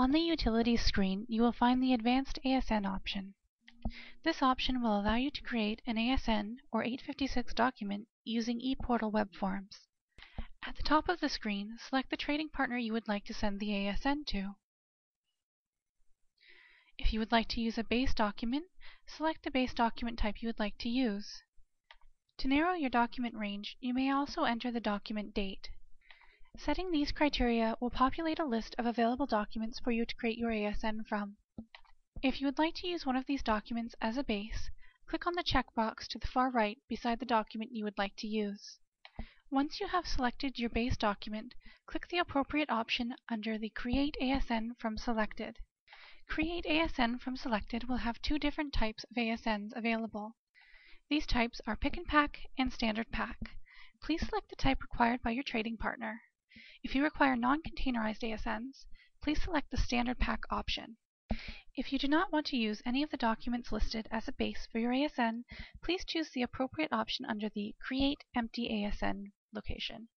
On the Utilities screen, you will find the Advanced ASN option. This option will allow you to create an ASN or 856 document using ePortal web forms. At the top of the screen, select the trading partner you would like to send the ASN to. If you would like to use a base document, select the base document type you would like to use. To narrow your document range, you may also enter the document date. Setting these criteria will populate a list of available documents for you to create your ASN from. If you would like to use one of these documents as a base, click on the checkbox to the far right beside the document you would like to use. Once you have selected your base document, click the appropriate option under the Create ASN from Selected. Create ASN from Selected will have two different types of ASNs available. These types are Pick and Pack and Standard Pack. Please select the type required by your trading partner. If you require non-containerized ASNs, please select the Standard Pack option. If you do not want to use any of the documents listed as a base for your ASN, please choose the appropriate option under the Create Empty ASN location.